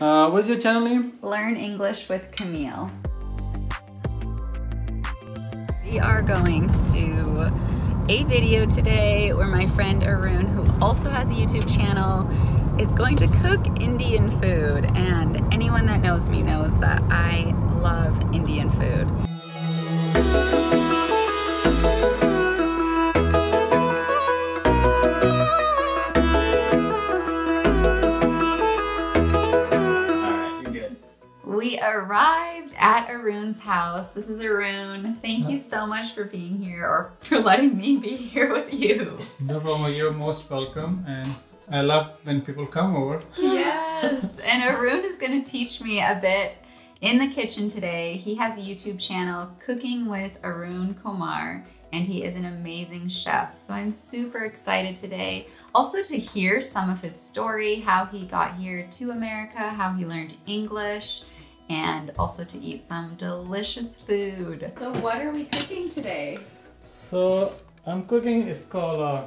Uh, what's your channel name? Learn English with Camille. We are going to do a video today where my friend Arun, who also has a YouTube channel, is going to cook Indian food. And anyone that knows me knows that I love Indian food. Arrived at Arun's house. This is Arun. Thank you so much for being here or for letting me be here with you. No problem. You're most welcome. And I love when people come over. Yes. and Arun is going to teach me a bit in the kitchen today. He has a YouTube channel, Cooking with Arun Kumar and he is an amazing chef. So I'm super excited today. Also to hear some of his story, how he got here to America, how he learned English, and also to eat some delicious food. So what are we cooking today? So I'm cooking. It's called. Uh,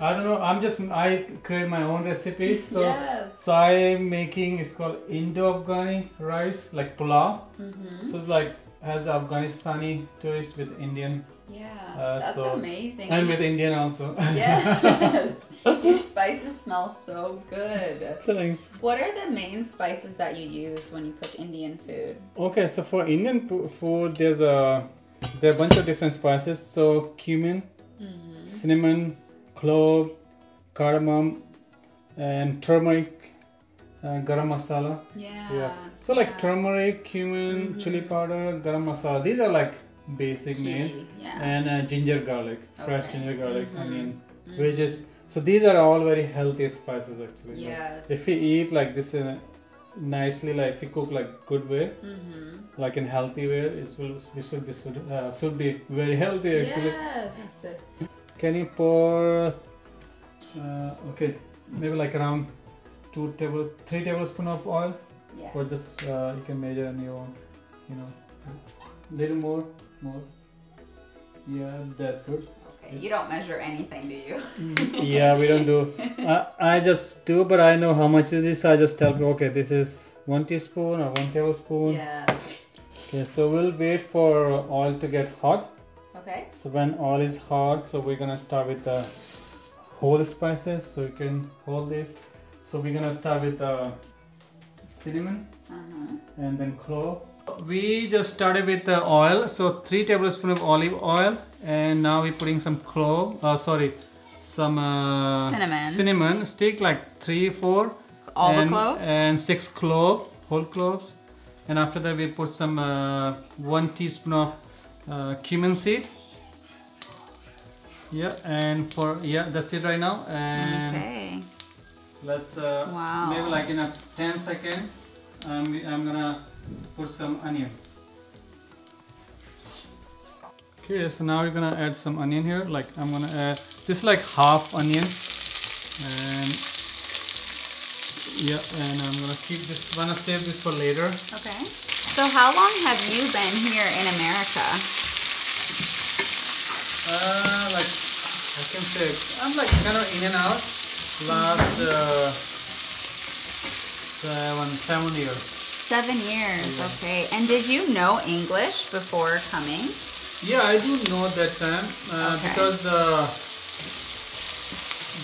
I don't know. I'm just I create my own recipes. So Yes. so I'm making. It's called Indo Afghani rice, like pulao. Mm-hmm. So it's like has Afghanistani twist with Indian Yeah, Uh, that's so- amazing. and with Indian also. Yes. These spices smell so good. Thanks. What are the main spices that you use when you cook Indian food? Okay, so for Indian food, there's a there are a bunch of different spices. So cumin, cinnamon, clove, cardamom, and turmeric, uh, garam masala. Yeah. Yeah. So like turmeric, cumin, chili powder, garam masala. These are like basic. Key, Yeah. And uh, ginger garlic, fresh ginger garlic, Mhm. onion, which is so these are all very healthy spices actually. Like, Yes. if we eat like this in a nicely, like if we cook like good way, mm-hmm. like in healthy way, it will we should be should, uh, should be very healthy actually. Yes. Can you pour? Uh, okay, maybe like around two table, three tablespoon of oil, Yes. or just uh, you can measure on your own. You know, little more, more. Yeah, that's good. Okay. You don't measure anything, do you? yeah, we don't do. I, I just do, but I know how much is this. So I just tell okay, this is one teaspoon or one tablespoon. Yes. Okay, so we'll wait for oil to get hot. Okay. So when oil is hot, so we're gonna start with the whole spices. So you can hold this. So we're gonna start with the cinnamon Uh-huh. and then clove. We just started with the oil. So three tablespoons of olive oil, and now we're putting some clove. Uh, sorry, some uh, Cinnamon. Cinnamon stick like three, four. All the and, cloves? And six clove, whole cloves. And after that we put some uh, one teaspoon of uh, cumin seed. Yeah, and for yeah, that's it right now. And Okay. Let's uh, Wow. maybe like in a 10 second, I'm, I'm gonna put some onion. Okay, so now we're gonna add some onion here. Like I'm gonna add this is like half onion, and yeah, and I'm gonna keep this. Wanna save this for later. Okay. So how long have you been here in America? Uh, like I can say, I'm like kind of in and out. Last uh, seven seven years. Seven years. Yeah. Okay. And did you know English before coming? Yeah, I do know that time uh, Okay. because uh,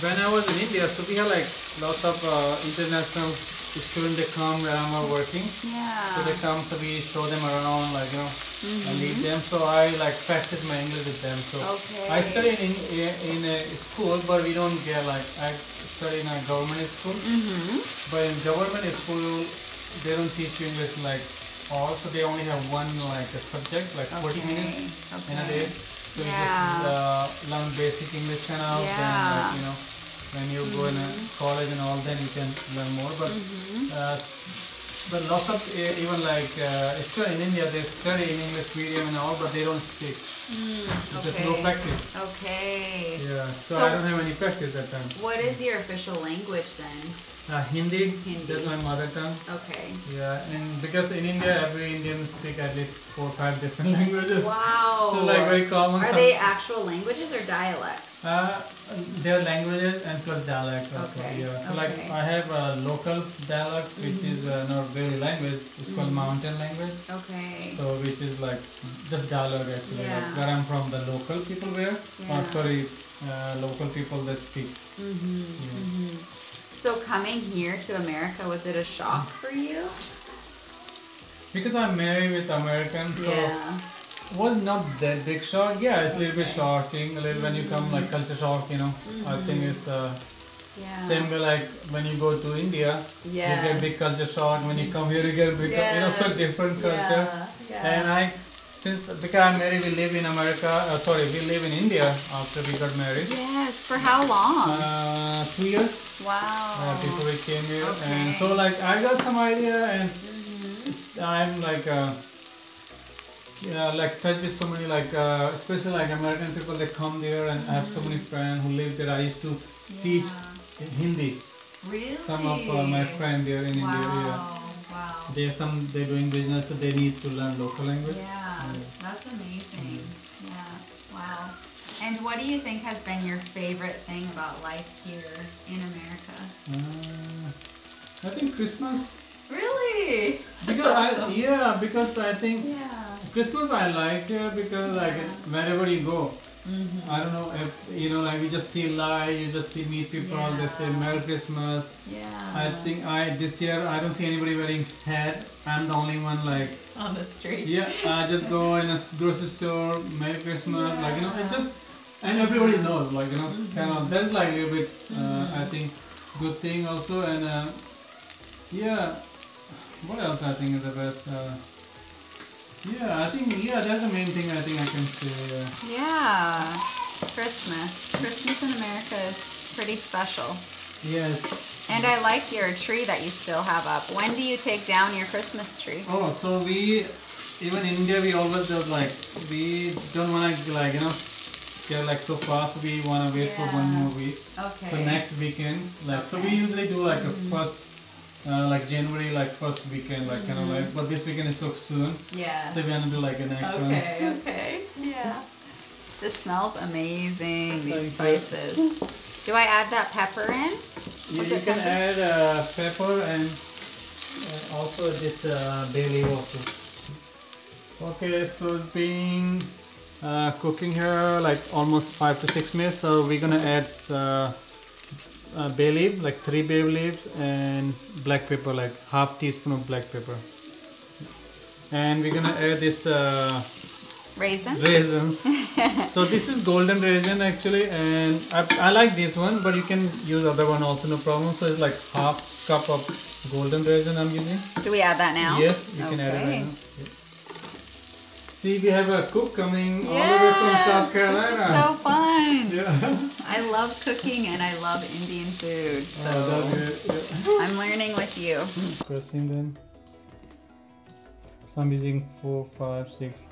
when I was in India, so we had like lots of uh, international students that come where I'm working. Yeah. So they come, so we show them around, like you know, Mm-hmm. and lead them. So I like practice my English with them. So I study in in, in a school, but we don't get like I study in a government school. Mm-hmm. But in government school, they don't teach you English like all, so they only have one like a subject, like 40 minutes in a day. So you just uh, learn basic English and all. Then like, you know, when you go in a college and all, then you can learn more. But Mm-hmm. uh, but lots of uh, even like uh, students in India, they study in English medium and all, but they don't speak. There's no Okay. practice. Okay. Yeah. So, So- I don't have any practice that time. What is your official language then? Uh, Hindi, Hindi. that's my mother tongue. Okay. Yeah, and because in India, every Indian speak at least four or five different languages. Wow. So like very common. Are some- they actual languages or dialects? Uh, are languages and plus dialects also. Okay, Yeah. So like. I have a local dialect which is uh, not really language. It's called Mhm. mountain language. Okay. So which is like just dialogue actually. Yeah. Like where I'm from, the local people where. Yeah. Oh, sorry, uh, local people they speak. Mm-hmm. Yeah. Mm-hmm. So coming here to America, was it a shock for you? Because I'm married with American, so yeah. was not that big shock. Yeah, it's a little bit shocking. A little when you come like culture shock, you know. I think Mhm. it's uh, Yeah. same way like when you go to India, you get big culture shock. When you come here, you get big, you know, so different culture. Yeah. yeah. And I, since because I'm married, we live in America. Uh, sorry, we live in India after we got married. Yes. For how long? Uh, two years wow. uh, before we came here, and so like I got some idea, and Mhm. I'm like. Uh, yeah, like touch with so many like uh, especially like American people they come there and I have so many friends who live there. I used to teach Hindi. Really? Some of uh, my friends there in wow. India. Yeah. Wow. They some they're doing business, so they need to learn local language. Yeah, Yeah. That's amazing. Yeah, wow. And what do you think has been your favorite thing about life here in America? Uh, I think Christmas Really? because I yeah because I think Yeah. Christmas I like here because like Yeah. wherever you go, Mm-hmm. I don't know if you know like you just see light, you just see meet people, they say Merry Christmas. Yeah. I think I this year I don't see anybody wearing hat. I'm the only one like on the street. yeah. I just go in a grocery store, Merry Christmas, like you know it just and everybody knows like you know Mhm. kind of that's like a bit uh, Mhm. I think good thing also and uh, yeah. What else I think is the best? Uh, yeah, I think yeah that's the main thing I think I can say. Yeah. Christmas. Christmas in America is pretty special. yes. And I like your tree that you still have up. When do you take down your Christmas tree? Oh, so we even in India we always just like we don't want to like you know get like so fast. We want to wait for one more week. Okay. So next weekend, like so we usually do like a Mhm. first. Uh, like January, like first weekend, like kind of Mhm. like, but this weekend is so soon, Yeah. so we're gonna do like the next one. Okay, okay. Yeah. This smells amazing, these spices. Do I add that pepper in? You, you can pepper? add uh, pepper and uh, also this uh, bay leaf also. Okay, so it's been uh, cooking here like almost five to six minutes. So we're gonna add uh, bay leaf, like three bay leaves, and black pepper, like half teaspoon of black pepper. And we're gonna add this uh, Raisins? raisins. so this is golden raisin actually, and I, I like this one, but you can use other one also, no problem. So it's like half cup of golden raisin I'm using. Do we add that now? Yes, you can add it right now. See, we have a cook coming all the way from South Carolina. So fun. yeah. I love cooking and I love Indian food. Oh, so Oh, good. I'm learning with you. Pressing them. So I'm using four, five, six.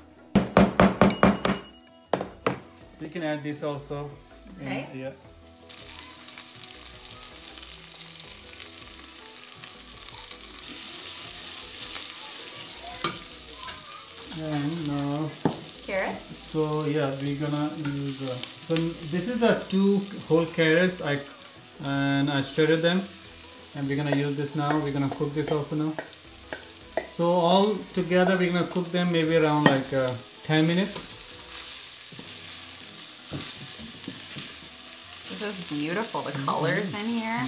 So you can add this also. in- Okay. yeah. And now, Carrots? so yeah, we're gonna use. Uh, so this is the two whole carrots. I and I shredded them, and we're gonna use this now. We're gonna cook this also now. So all together, we're gonna cook them maybe around like uh, 10 minutes. This is beautiful. The colors in here.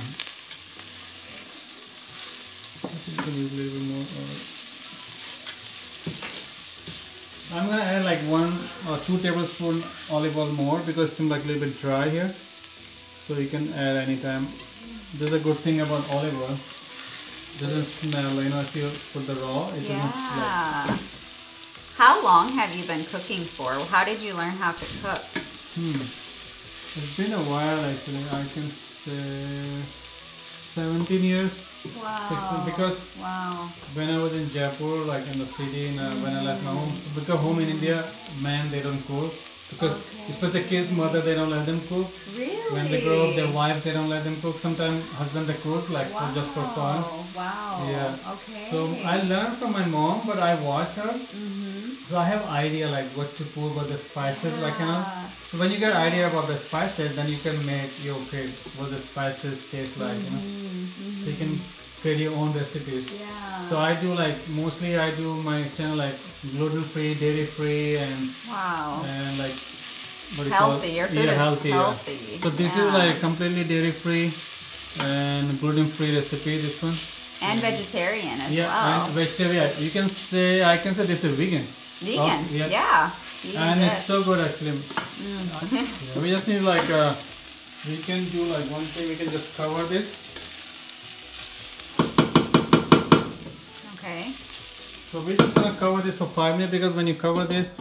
You can use a little bit more oil. I'm gonna add like one or two tablespoon olive oil more because it seems like a little bit dry here. So you can add anytime. This is a good thing about olive oil. Doesn't smell, you know, if you put the raw, it doesn't smell. Yeah. How long have you been cooking for? How did you learn how to cook? Hmm. It's been a while actually. I can say 17 years. Wow. Because wow. when I was in Jaipur, like in the city, in, uh, when I left my home, so because home in India, man, they don't cook. Because Okay. especially the kids mother they don't let them cook Really? when they grow up their wife they don't let them cook sometimes husband they cook like for, just for fun Wow. Yeah. Okay. so i learned from my mom but i watch her Mm-hmm. so i have idea like what to put what the spices like you know so when you get idea about the spices then you can make your okay what the spices taste like you know Mm-hmm. so you can create your own recipes Yeah. so i do like mostly i do my channel like gluten free dairy free and wow. and like what do you call it? Healthy. Your food yeah, is healthy, yeah. So this is like completely dairy free and gluten free recipe. This one. and vegetarian as yeah, well. and vegetarian. You can say I can say this is vegan, Vegan. Oh, yeah. yeah. Vegan and it's so good actually. Mm. Yeah, we just need like uh, we can do like one thing. We can just cover this. okay. So we're just gonna cover this for five minutes because when you cover this,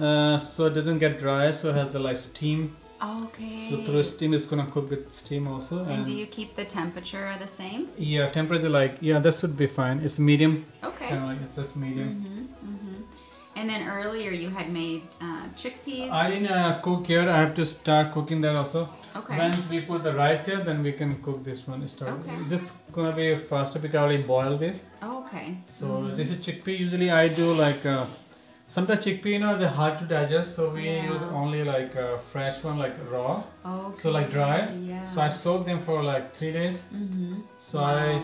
uh, so it doesn't get dry, so it has a like steam. Okay. So through steam, it's gonna cook with steam also. and do you keep the temperature the same? Yeah, temperature like yeah, this would be fine. It's medium, Okay. kind of like it's just medium. Mm-hmm, mm-hmm. And then earlier you had made uh, chickpeas. I didn't uh, cook here. I have to start cooking that also. okay. Once we put the rice here, then we can cook this one. Start. Okay. This gonna be faster because I already boiled this. oh, okay. So Mhm. this is chickpea. Usually I do like uh, sometimes chickpea, you know, they're hard to digest. So we Yeah. use only like uh, fresh one, like raw. Okay. So like dry. Yeah. So I soak them for like three days. Mm-hmm. So I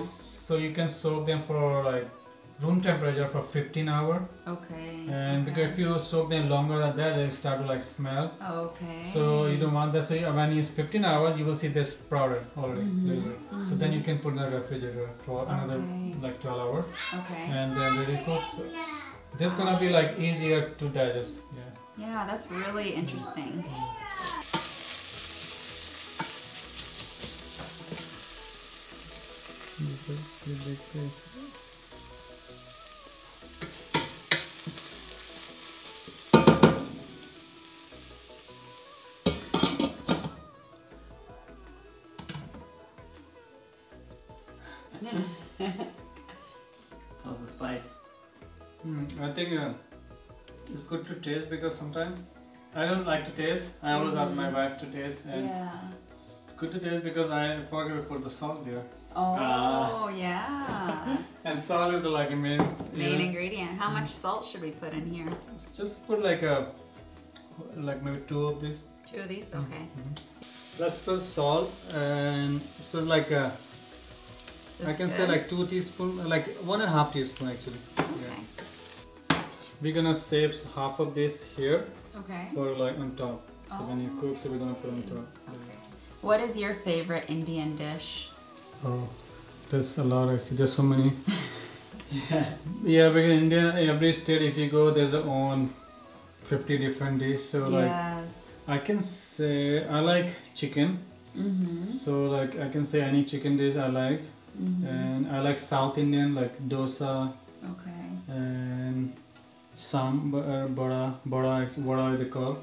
so you can soak them for like room temperature for 15 hour. Okay. And because if you soak them longer than that, they start to like smell. Okay. So you don't want that. So when it's 15 hours, you will see this sprouted already. Mhm, little bit. So then you can put in the refrigerator for another like 12 hours, Okay. and then ready cook. So this gonna be like easier to digest. Yeah. Yeah, that's really interesting. How's the I think uh, it's good to taste because sometimes I don't like to taste. I always ask my wife to taste, and Yeah. it's good to taste because I forget to put the salt there. Oh, Ah. yeah. And salt is the like a main. Main yeah. ingredient. How much mm. salt should we put in here? Just put like a like maybe two of these. Two of these? Mm-hmm. Okay. Mm-hmm. Let's put salt and so like uh, a, I This can say like two teaspoon, like one and a half teaspoon actually. Mm. Okay. We're gonna save half of this here Okay. for like on top. So when you Oh. cook, so we're gonna put on top. Okay. What is your favorite Indian dish? Oh, there's a lot actually. There's so many. yeah, because in India, every state if you go, there's their own 50 different dish. So like yes. I can say I like chicken. Mm-hmm. So like I can say any chicken dish I like. mm-hmm. and I like South Indian like dosa Okay. and sambar bada bada what they call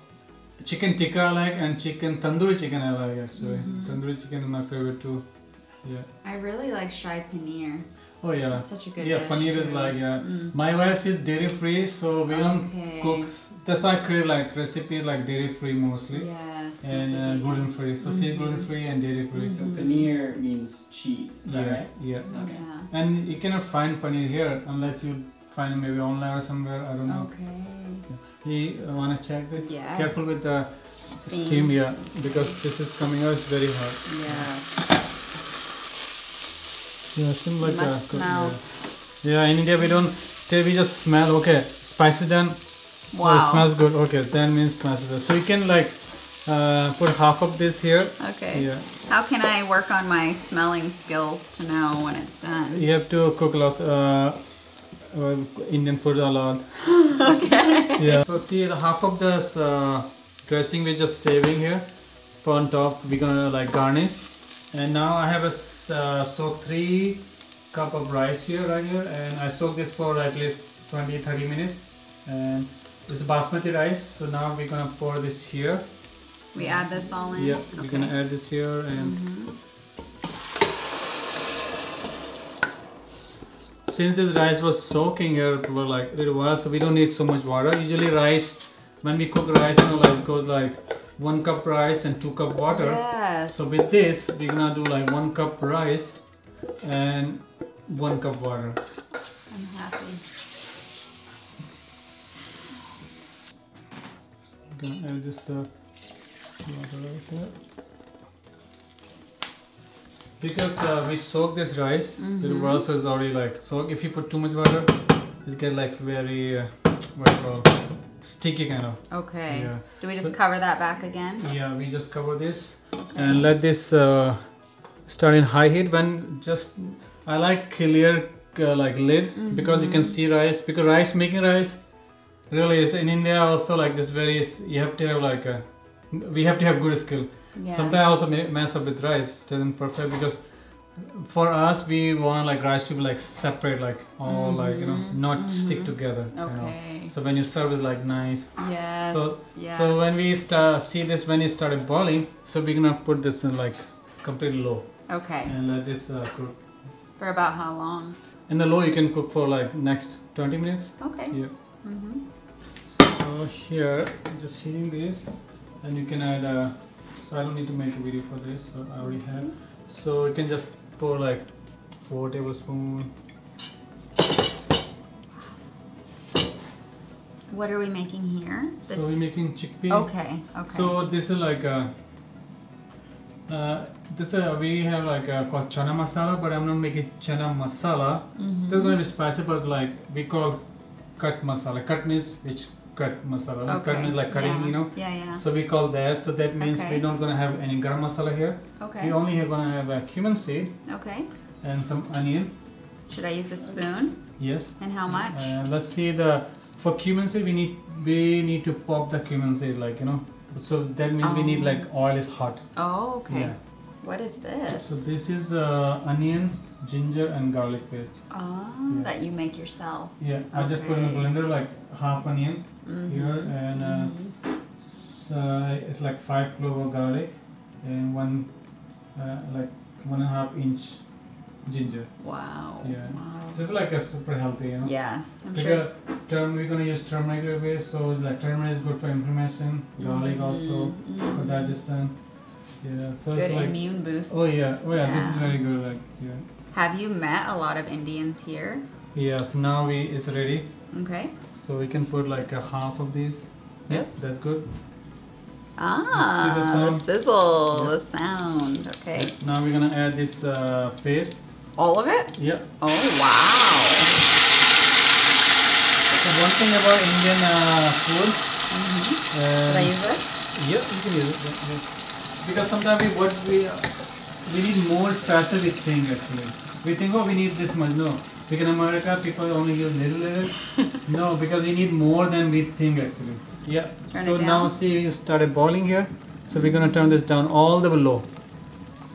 chicken tikka I like and chicken tandoori chicken I like actually Mhm. tandoori chicken is my favorite too yeah I really like shahi paneer. oh yeah It's such a good yeah dish. paneer is like yeah Mm. my wife is dairy free so we don't Okay. cook that's why I create like recipe like dairy free mostly Yes. and uh, gluten free so see Mhm. gluten free and dairy free So Mhm. paneer means cheese. Is yes right? yeah. Okay. Yeah. And you cannot find paneer here unless you find maybe online or somewhere. I don't know. Okay. You uh, wanna check this? Yeah. Careful with the Steam. steam, yeah, because this is coming out. It's very hot. Yeah. Yeah, seems like Must a smell. Yeah. yeah, in India we don't. We just smell. Okay, spices done. Oh, Wow. it smells good. Okay, then means spices. done. So you can like uh, put half of this here. Okay. Yeah, How can I work on my smelling skills to know when it's done? you have to cook lots. Uh, Indian food a lot. okay. yeah. So see the half of this uh, dressing we're just saving here. For on top we're gonna like garnish. And now I have a uh, soak three cup of rice here right here and I soak this for at least 20-30 minutes. And this is basmati rice. So now we're gonna pour this here. We add this all in? Yeah, we're gonna add this here and Mhm. Since this rice was soaking here for like a little while so we don't need so much water. Usually rice when we cook rice, you know, like it goes like one cup rice and two cup water. Yes. So with this, we're gonna do like one cup rice and one cup water. I'm happy. gonna add this uh, water right there. Because uh, we soak this rice, the Mhm. water is already like so. If you put too much water, it's get like very uh, what you call sticky kind of. Okay. Yeah. Do we just So- cover that back again? Yeah, we just cover this Okay. and let this uh, start in high heat. When just I like clear uh, like lid because you can Mhm. see rice. Because rice making rice really is in India also like this very you have to have like a we have to have good skill. Yes. Sometimes I also mess up with rice. It doesn't perfect because for us we want like rice to be like separate, like all like you know Mhm, not stick mhm. together. you know. Okay. So when you serve is like nice. Yes. So yes. so when we start see this when it started boiling, so we're gonna put this in like completely low Okay. and let this uh, cook. For about how long? In the low you can cook for like next 20 minutes. Okay. Yeah. Mm-hmm. So here just heating this and you can add uh, so I don't need to make a video for this so I already have so you can just pour like 4 tablespoon What are we making here? The- so we're making chickpea okay. Okay. so this is like a uh, this uh, we have like uh, called chana masala but I'm not making chana masala Mhm. This is gonna be spicy, but like we call cut masala. Cut means which cut masala. Like Cut means like cutting, yeah. you know. Yeah, yeah. So we call that. So that means Okay. we're not gonna have any garam masala here. Okay. We only are gonna have a cumin seed Okay. and some onion. Should I use a spoon? Yes. And how much? And let's see the for cumin seed we need we need to pop the cumin seed like you know. So that means we need Oh. like oil is hot. oh, okay. Yeah. What is this? So this is uh, onion, ginger, and garlic paste. oh, Yeah. that you make yourself. Yeah, I just put in a blender like half onion Mhm. here and. Uh, Mhm. So it's like five clove of garlic and one uh, like one and a half inch ginger. Wow. Yeah. Wow. is like a super healthy, you know. Yes, I'm sure. Because term we're gonna use turmeric little so it's like turmeric is good for inflammation, garlic also Mhm, for mhm. digestion. Yeah, so Good it's like immune boost. oh yeah, oh yeah, this is very good. Like yeah, Have you met a lot of Indians here? yeah. So now we it's ready, Okay. so we can put like a half of these. Yeah, Yes. that's good. Ah, the the, sizzle, Yeah. the sound. Okay. Now we're gonna add this uh, paste. All of it? Yeah. Oh, wow. So one thing about Indian uh, food, hmm uh, Should I use this? yeah, you can use it. Because sometimes we what we uh, we need more specific thing actually. We think oh we need this much. No, because in America people only use little little. no, because we need more than we think actually. Yeah. Turn so now see we started boiling here. So we're gonna turn this down all the way low,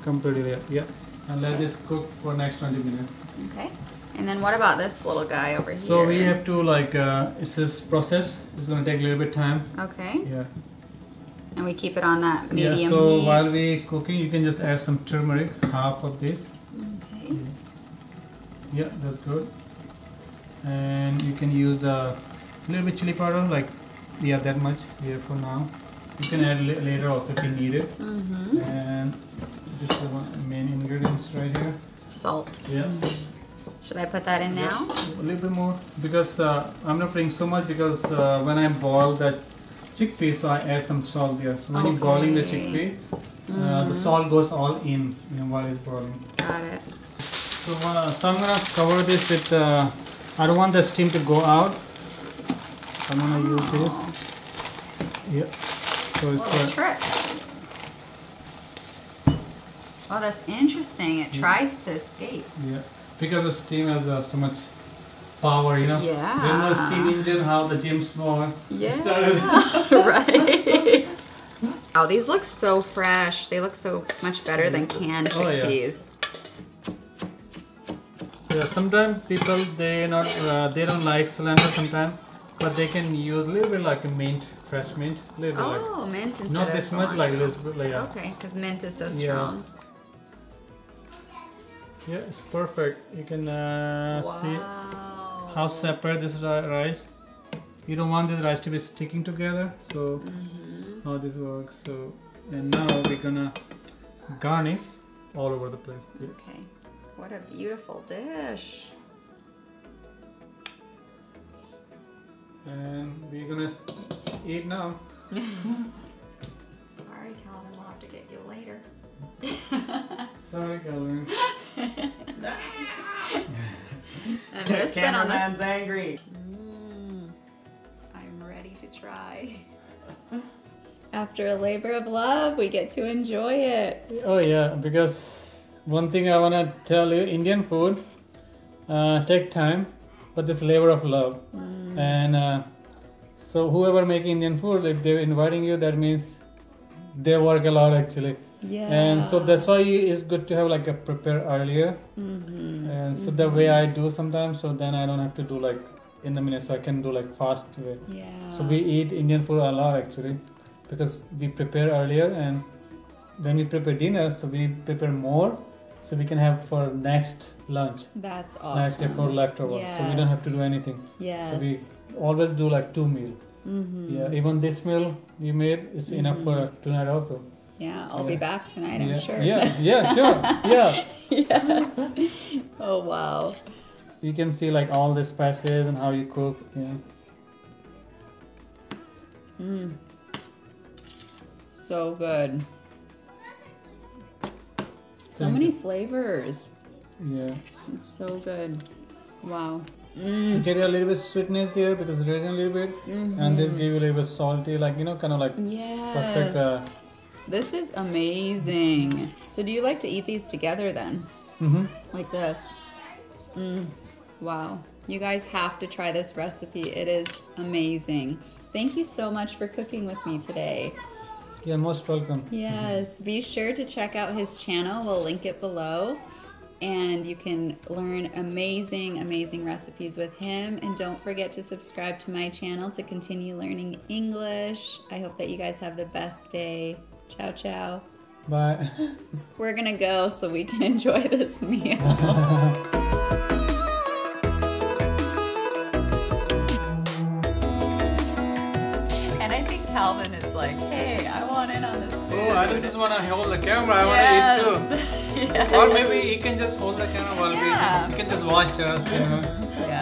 completely there. Yeah, and let this cook for next 20 minutes. Okay. And then what about this little guy over here? So we have to like uh, it's this process. It's gonna take a little bit time. Okay. Yeah. And we keep it on that medium yeah, so heat. while we cooking, you can just add some turmeric, half of this. Okay. Yeah, that's good. And you can use a little bit chili powder, like we have that much here for now. You can add later also if you need it. Mm-hmm. And this is the main ingredients right here. Salt. Yeah, Should I put that in Yeah, now? a little bit more because uh, I'm not putting so much because uh, when I boil that chickpea, so I add some salt there. So when you're boiling the Okay. chickpea, uh, Mhm. the salt goes all in, you know, while it's boiling. Got it. So, uh, so I'm gonna cover this with. Uh, I don't want the steam to go out. I'm gonna use this. Yeah. So it's Little uh, trick. Oh, that's interesting. It tries to escape. yeah because the steam has uh, so much power, you know. Yeah. The steam engine, how the James Bond Yeah. started. right. Oh, these look so fresh. They look so much better than canned Oh, yeah. chickpeas. yeah. Sometimes people they not uh, they don't like cilantro sometimes, but they can use a little bit like a mint, fresh mint, little bit like. Oh, mint instead Not this much, like cilantro. this, but like yeah. Okay, because mint is so strong. Yeah, it's perfect. You can uh, see how separate this rice. you don't want this rice to be sticking together. So mm-hmm. how this works. So and now we're gonna garnish all over the place. Yeah. Okay. What a beautiful dish. And we're gonna eat now. Sorry, Calvin, we'll have to get you later. Sorry, Calvin. and this then on this. Cameraman's angry. Mm, I'm ready to try. After a labor of love, we get to enjoy it. Oh yeah, because one thing I wanna tell you, Indian food uh, take time, but this labor of love. And uh, so whoever making Indian food, if they're inviting you, that means they work a lot actually. Yeah. And so that's why it's good to have like a prepare earlier. hmm And so the way I do sometimes, so then I don't have to do like in the minute, so I can do like fast way. Yeah. So we eat Indian food a lot actually, because we prepare earlier, and when we prepare dinner, so we prepare more, so we can have for next lunch, That's awesome. next day for leftover. So we don't have to do anything. Yeah. So we always do like two meal. Mm-hmm. Yeah, even this meal we made is enough for tonight also. Yeah, I'll be back tonight, I'm yeah, sure. yeah, yeah, sure, yeah. yes. Oh wow. You can see like all the spices and how you cook. Yeah. Mm. So good. So Thank many you. flavors. Yeah. It's so good. Wow. You Mm. get a little bit sweetness there because raisin a little bit, and this give you a little bit salty, like you know, kind of like Yes. perfect. Uh, This is amazing. So do you like to eat these together then? hmm Like this? Mm. Wow. You guys have to try this recipe. It is amazing. Thank you so much for cooking with me today. Yeah, most welcome. Yes, be sure to check out his channel. We'll link it below. And you can learn amazing, amazing recipes with him. And don't forget to subscribe to my channel to continue learning English. I hope that you guys have the best day. Ciao, ciao. Bye. We're gonna go so we can enjoy this meal. and I think Calvin is like, hey, I want in on this food. oh, I just want to hold the camera. I yes. want to eat too. yes. Or maybe you can just hold the camera while Yeah. we. You can just watch us. You know. Yes.